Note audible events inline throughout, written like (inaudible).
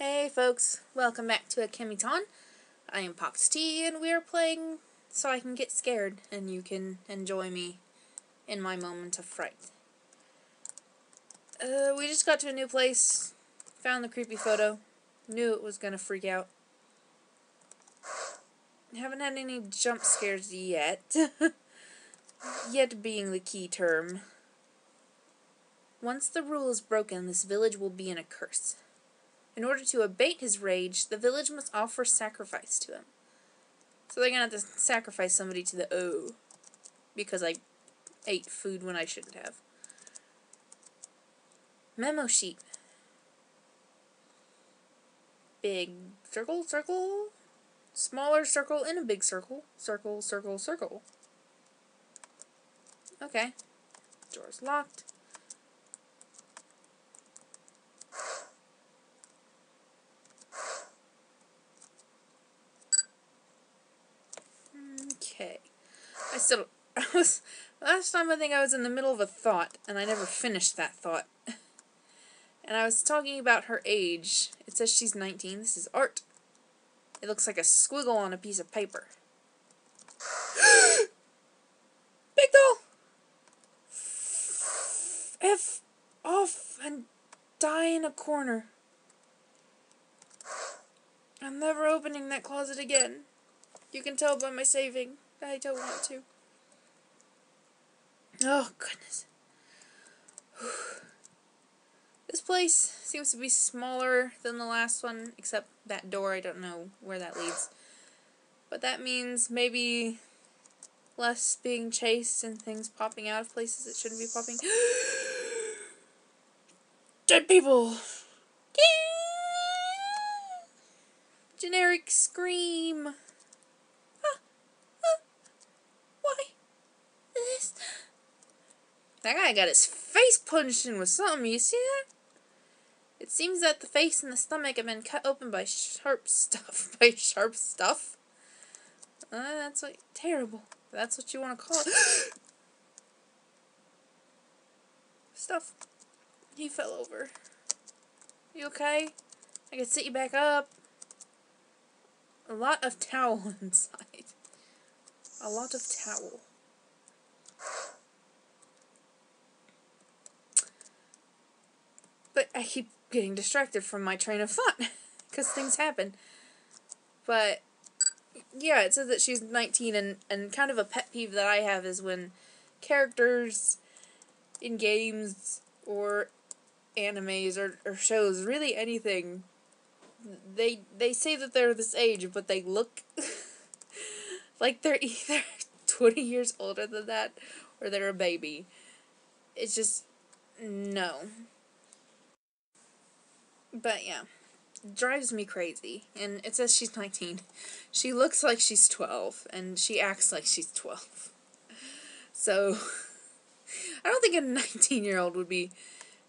Hey folks, welcome back to Akemi Tan. I am Pox Tea and we are playing so I can get scared and you can enjoy me in my moment of fright. Uh, we just got to a new place, found the creepy photo, knew it was gonna freak out. Haven't had any jump scares yet. (laughs) yet being the key term. Once the rule is broken, this village will be in a curse. In order to abate his rage, the village must offer sacrifice to him. So they're gonna have to sacrifice somebody to the O. Because I ate food when I shouldn't have. Memo sheet. Big circle, circle. Smaller circle in a big circle. Circle, circle, circle. Okay. Door's locked. Okay. (laughs) I was, last time I think I was in the middle of a thought, and I never finished that thought. And I was talking about her age. It says she's 19. This is art. It looks like a squiggle on a piece of paper. (gasps) Big doll! F off and die in a corner. I'm never opening that closet again. You can tell by my saving. I don't want to. Oh, goodness. (sighs) This place seems to be smaller than the last one, except that door. I don't know where that leads. But that means maybe less being chased and things popping out of places that shouldn't be popping. (gasps) Dead people! Generic scream. That guy got his face punched in with something. You see that? It seems that the face and the stomach have been cut open by sharp stuff. (laughs) by sharp stuff? Uh, that's like terrible. That's what you want to call it. (gasps) stuff. He fell over. You okay? I can sit you back up. A lot of towel (laughs) inside. A lot of towel. But I keep getting distracted from my train of thought (laughs) because things happen. But yeah, it says that she's 19 and, and kind of a pet peeve that I have is when characters in games or animes or, or shows, really anything, they they say that they're this age, but they look (laughs) like they're (laughs) either 20 years older than that or they're a baby. It's just, no. But yeah, drives me crazy. And it says she's 19. She looks like she's 12, and she acts like she's 12. So, (laughs) I don't think a 19 year old would be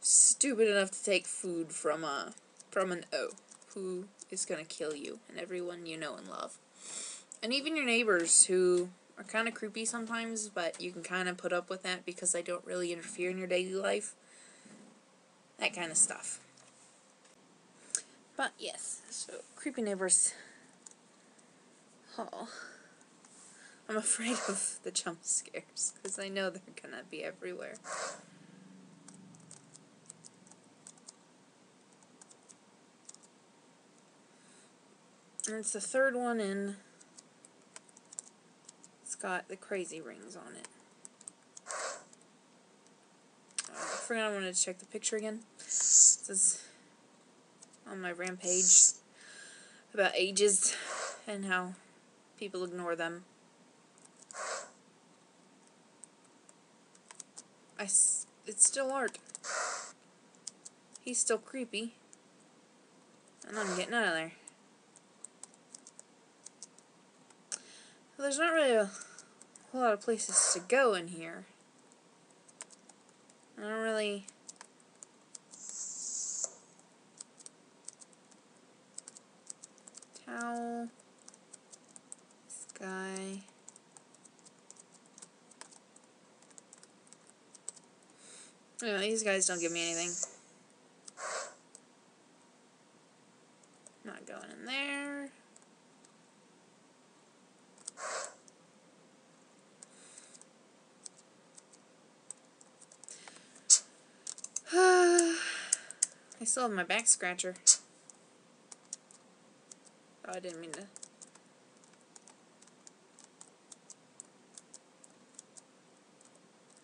stupid enough to take food from a from an O who is gonna kill you and everyone you know and love. And even your neighbors who are kind of creepy sometimes, but you can kind of put up with that because they don't really interfere in your daily life. That kind of stuff. But yes, so creepy neighbors. Oh. I'm afraid of the jump scares because I know they're gonna be everywhere. And it's the third one in. It's got the crazy rings on it. Oh, I forgot I wanted to check the picture again. It says on my rampage about ages and how people ignore them. I s it's still art. He's still creepy. And I'm getting out of there. Well, there's not really a whole lot of places to go in here. I don't really Owl. Sky. Anyway, these guys don't give me anything. Not going in there. (sighs) I still have my back scratcher. I didn't mean to.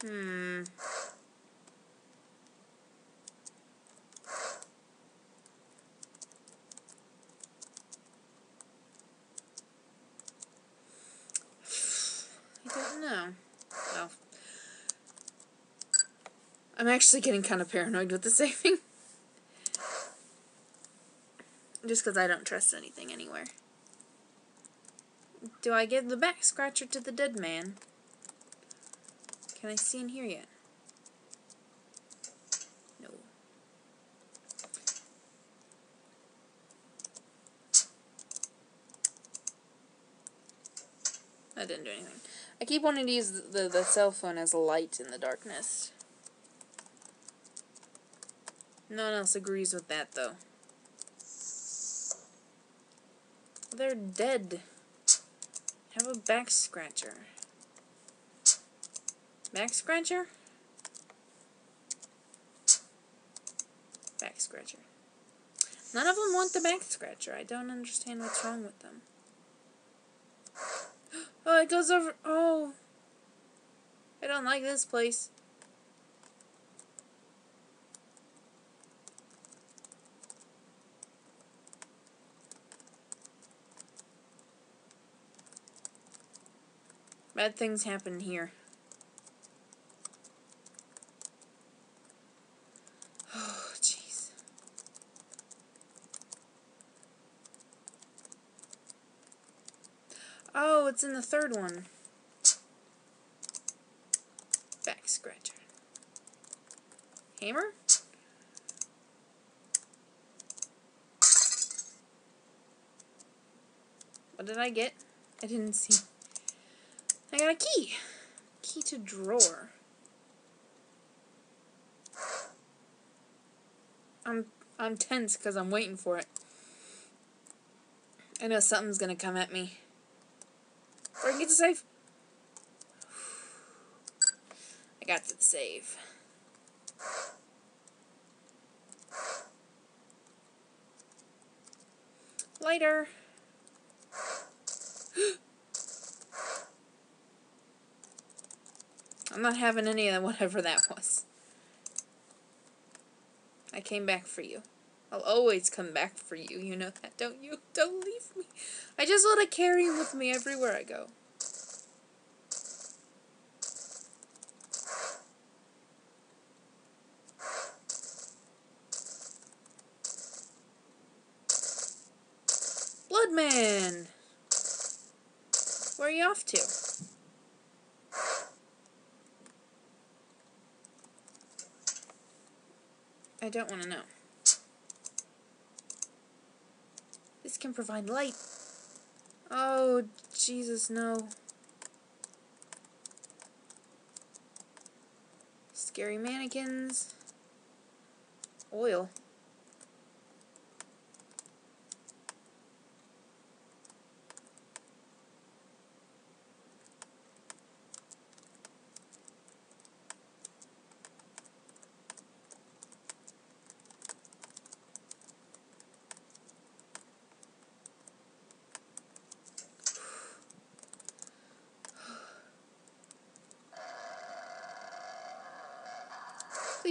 Hmm. I don't know. Oh. I'm actually getting kind of paranoid with the (laughs) saving. Just because I don't trust anything anywhere. Do I give the back scratcher to the dead man? Can I see in here yet? No. That didn't do anything. I keep wanting to use the, the, the cell phone as a light in the darkness. No one else agrees with that, though. They're dead. Have a back scratcher. Back scratcher? Back scratcher. None of them want the back scratcher. I don't understand what's wrong with them. (gasps) Oh, it goes over. Oh. I don't like this place. Bad things happen here. (sighs) Oh, jeez. Oh, it's in the third one. Back scratcher. Hammer? What did I get? I didn't see. I got a key. Key to drawer. I'm I'm tense because I'm waiting for it. I know something's gonna come at me. Or I can get to save. (sighs) I got to save. Lighter. (gasps) (gasps) I'm not having any of that, whatever that was. I came back for you. I'll always come back for you. You know that, don't you? Don't leave me. I just want to carry you with me everywhere I go. Bloodman! Where are you off to? I don't want to know. This can provide light. Oh, Jesus, no. Scary mannequins. Oil.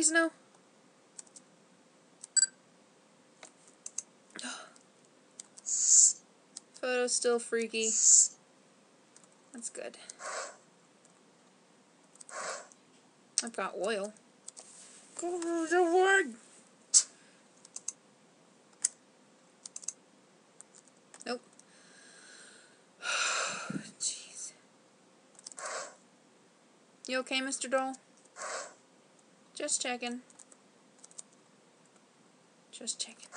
Please no. (gasps) Photo still freaky. That's good. I've got oil. Go to. Nope. (sighs) Jeez. You okay, Mr. Doll? Just checking. Just checking.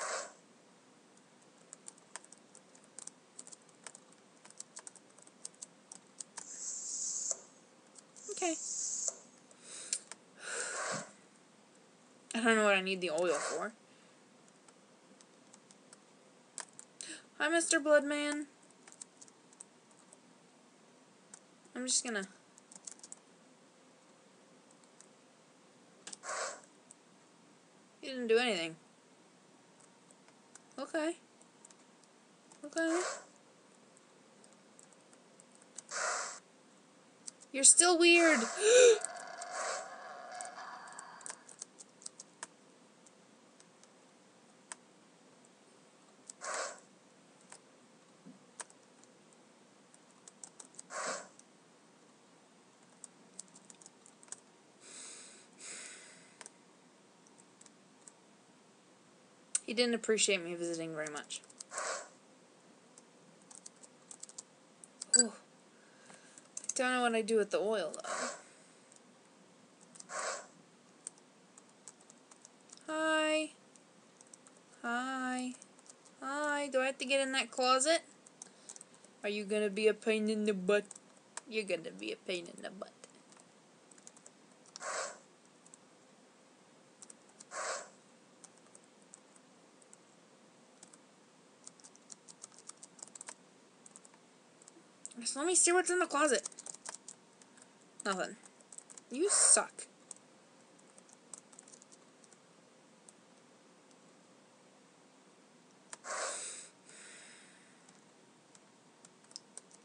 Okay. I don't know what I need the oil for. Hi, Mr. Bloodman. I'm just gonna... didn't do anything. Okay. Okay. You're still weird. (gasps) (gasps) he didn't appreciate me visiting very much. Ooh. Don't know what I do with the oil though. Hi. Hi. Hi. Do I have to get in that closet? Are you gonna be a pain in the butt? You're gonna be a pain in the butt. Let me see what's in the closet. Nothing. You suck.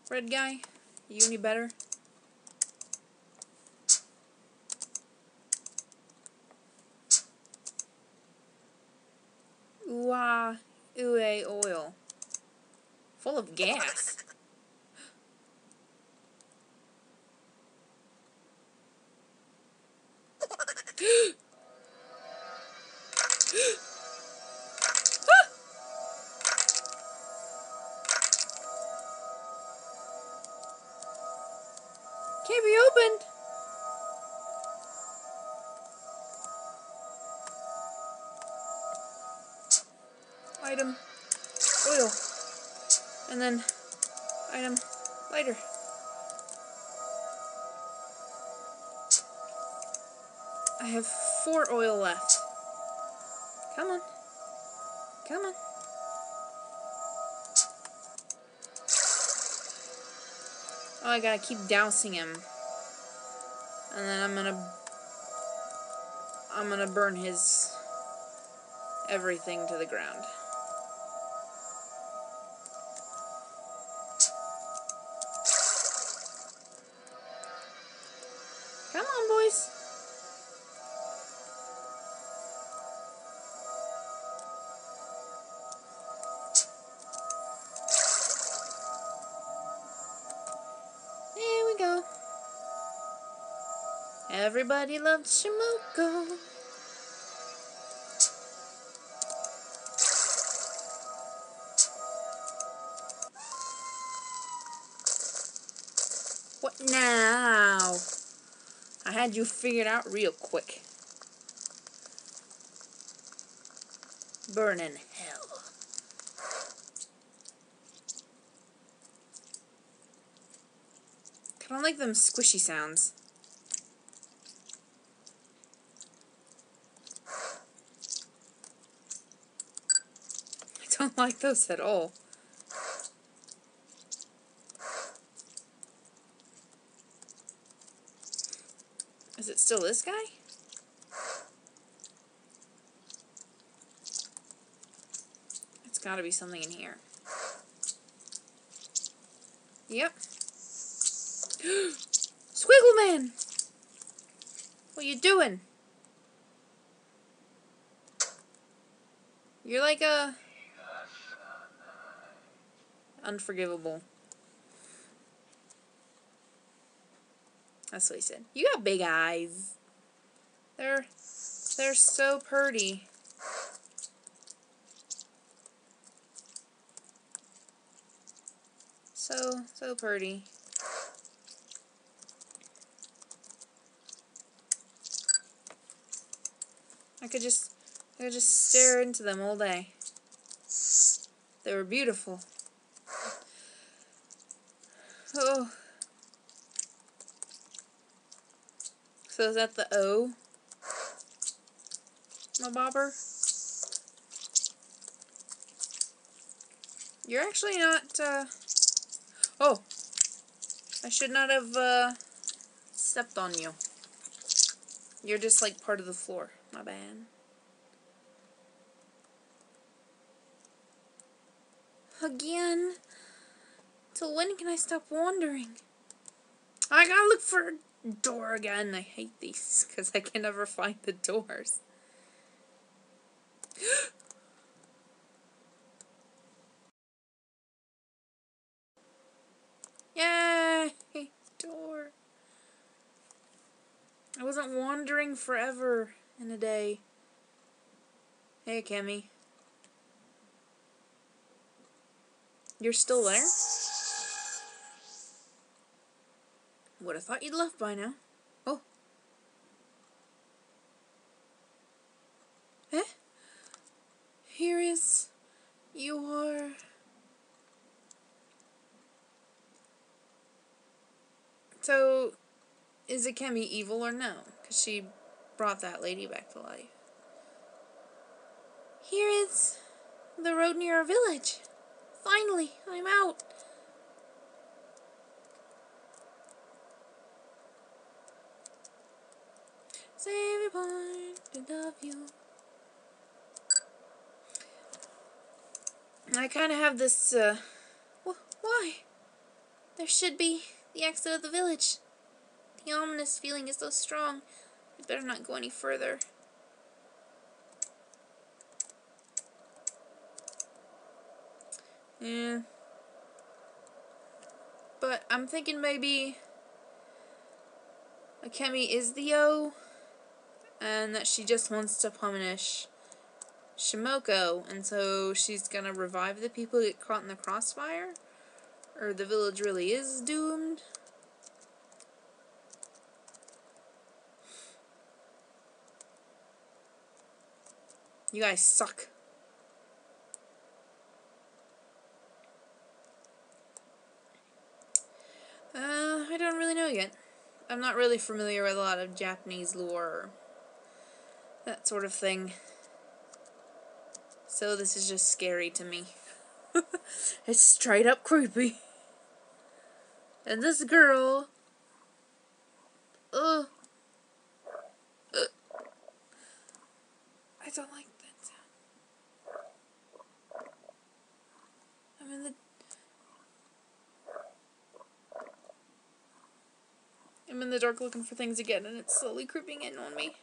Red guy, you any better? Ooh ah, ooh oil. Full of gas. And then item lighter. I have four oil left. Come on. Come on. Oh, I gotta keep dousing him. And then I'm gonna... I'm gonna burn his... everything to the ground. Everybody loves Shimoko. What now? I had you figured out real quick. Burn in hell. I don't like them squishy sounds. Like those at all. Is it still this guy? It's gotta be something in here. Yep. (gasps) Squiggle Man! What you doing? You're like a... Unforgivable. That's what he said. You got big eyes. They're... They're so pretty. So, so pretty. I could just, I could just stare into them all day. They were beautiful. Oh. So is that the O? My bobber? You're actually not, uh... Oh! I should not have, uh, stepped on you. You're just, like, part of the floor. My bad. Again? Till when can I stop wandering? I gotta look for a door again. I hate these because I can never find the doors. (gasps) Yay! Door. I wasn't wandering forever in a day. Hey, Kemi. You're still there? Would have thought you'd left by now. Oh. Eh? Here is your... So, is Akemi evil or no? Because she brought that lady back to life. Here is the road near our village. Finally, I'm out. Save your point you. I kind of have this, uh, wh why? There should be the exit of the village. The ominous feeling is so strong. We better not go any further. Yeah. But I'm thinking maybe Akemi is the O and that she just wants to punish Shimoko and so she's gonna revive the people who get caught in the crossfire or the village really is doomed. You guys suck. Uh, Yet. I'm not really familiar with a lot of Japanese lore that sort of thing. So this is just scary to me. (laughs) it's straight up creepy. And this girl... Ugh. Ugh. I don't like that sound. I'm in the I'm in the dark looking for things again, and it's slowly creeping in on me.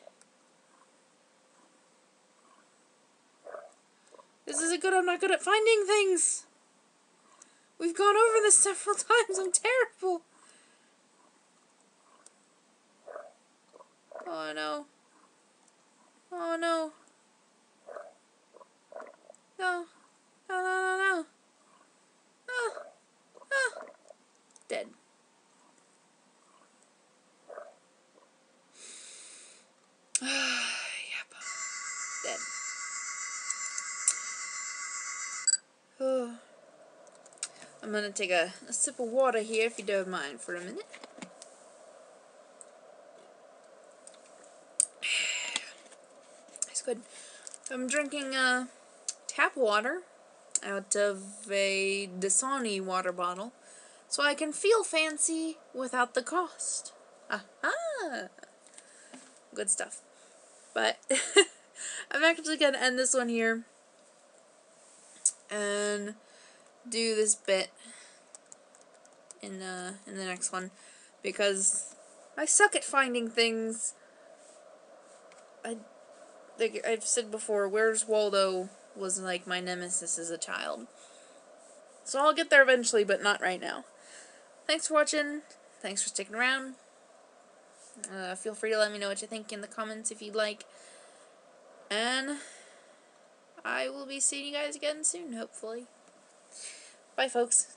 This isn't good. I'm not good at finding things. We've gone over this several (laughs) times. I'm terrible. Oh no. Oh no. No. No, no, no, no. No. No. Dead. Yep. Dead. Oh. I'm gonna take a, a sip of water here if you don't mind for a minute. (sighs) It's good. I'm drinking uh, tap water out of a Dasani water bottle so I can feel fancy without the cost. Aha! Good stuff. But (laughs) I'm actually going to end this one here and do this bit in the in the next one because I suck at finding things. I like I've said before, Where's Waldo was like my nemesis as a child. So I'll get there eventually, but not right now. Thanks for watching. Thanks for sticking around. Uh, feel free to let me know what you think in the comments if you'd like. And I will be seeing you guys again soon, hopefully. Bye, folks.